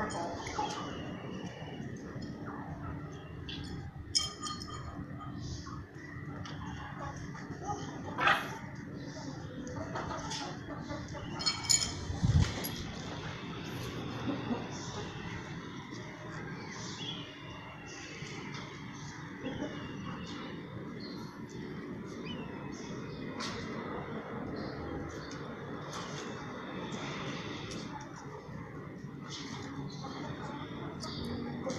Okay.